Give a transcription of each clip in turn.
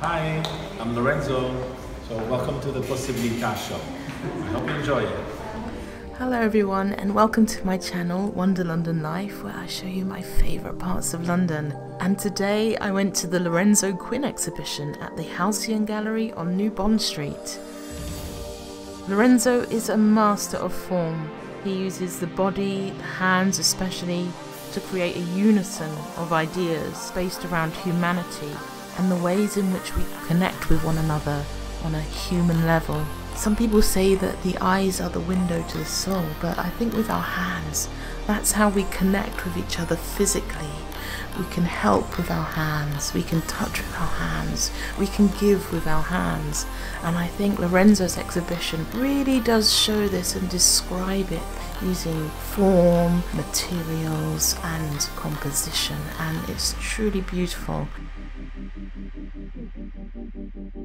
Hi, I'm Lorenzo. So welcome to the Possibilità Show. I hope you enjoy it. Hello everyone and welcome to my channel Wonder London Life where I show you my favourite parts of London. And today I went to the Lorenzo Quinn exhibition at the Halcyon Gallery on New Bond Street. Lorenzo is a master of form. He uses the body, the hands especially, to create a unison of ideas based around humanity and the ways in which we connect with one another on a human level. Some people say that the eyes are the window to the soul, but I think with our hands, that's how we connect with each other physically. We can help with our hands, we can touch with our hands, we can give with our hands. And I think Lorenzo's exhibition really does show this and describe it using form, materials, and composition, and it's truly beautiful.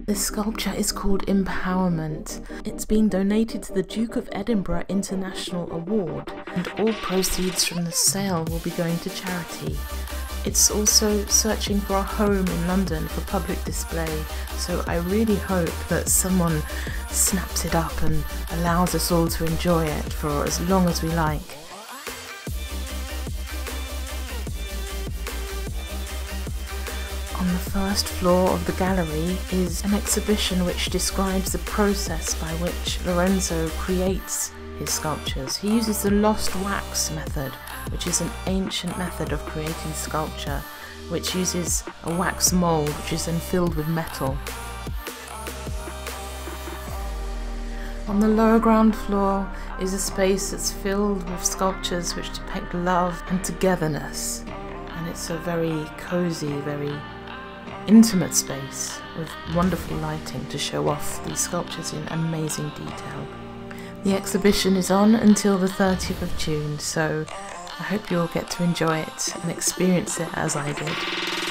This sculpture is called Empowerment. It's being donated to the Duke of Edinburgh International Award, and all proceeds from the sale will be going to charity. It's also searching for a home in London for public display, so I really hope that someone snaps it up and allows us all to enjoy it for as long as we like. On the first floor of the gallery is an exhibition which describes the process by which Lorenzo creates his sculptures. He uses the lost wax method, which is an ancient method of creating sculpture, which uses a wax mold which is then filled with metal. On the lower ground floor is a space that's filled with sculptures which depict love and togetherness. And it's a very cozy, very intimate space with wonderful lighting to show off these sculptures in amazing detail. The exhibition is on until the 30th of June, so I hope you all get to enjoy it and experience it as I did.